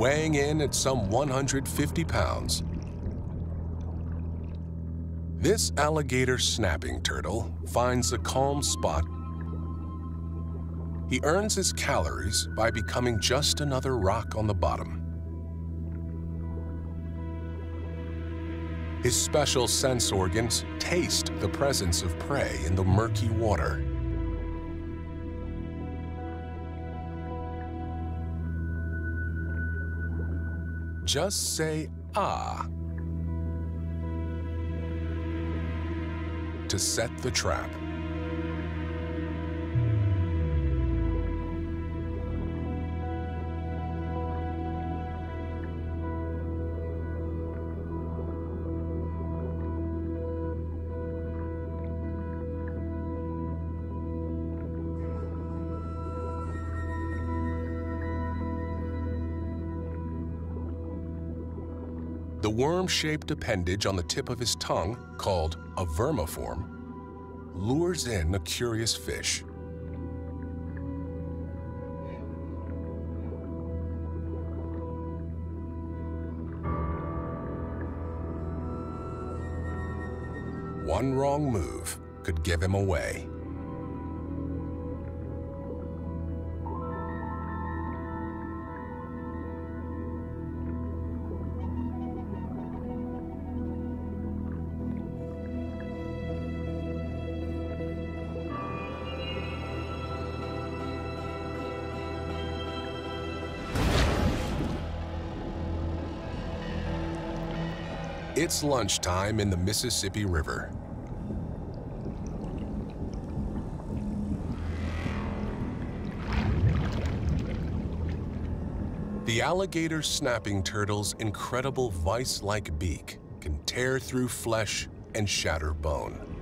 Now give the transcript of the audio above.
weighing in at some 150 pounds. This alligator snapping turtle finds a calm spot. He earns his calories by becoming just another rock on the bottom. His special sense organs taste the presence of prey in the murky water. Just say ah to set the trap. The worm-shaped appendage on the tip of his tongue, called a vermiform, lures in a curious fish. One wrong move could give him away. It's lunchtime in the Mississippi River. The alligator snapping turtle's incredible vice-like beak can tear through flesh and shatter bone.